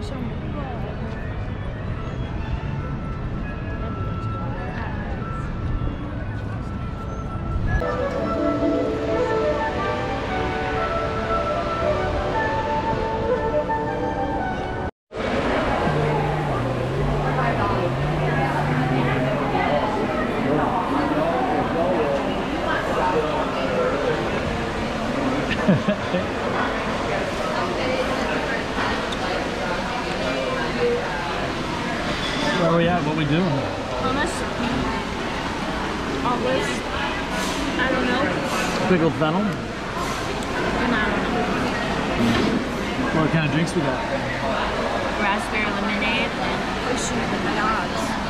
Yeah. hummus. Olives. I don't know. Pickled fennel. And I don't know. Mm. What kind of drinks we got? Raspberry lemonade and pushing the dogs.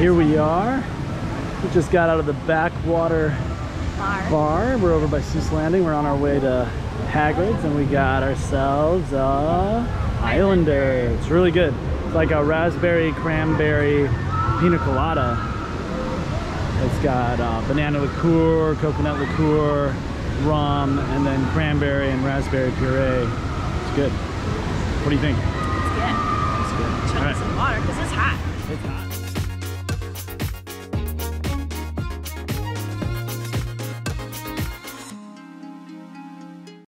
here we are. We just got out of the backwater bar. bar. We're over by Seuss Landing. We're on our way to Hagrid's and we got ourselves a Islander. It's really good. It's like a raspberry cranberry pina colada. It's got uh, banana liqueur, coconut liqueur, rum, and then cranberry and raspberry puree. It's good. What do you think? It's good. It's good. Chugging right. some water because it's hot. It's hot.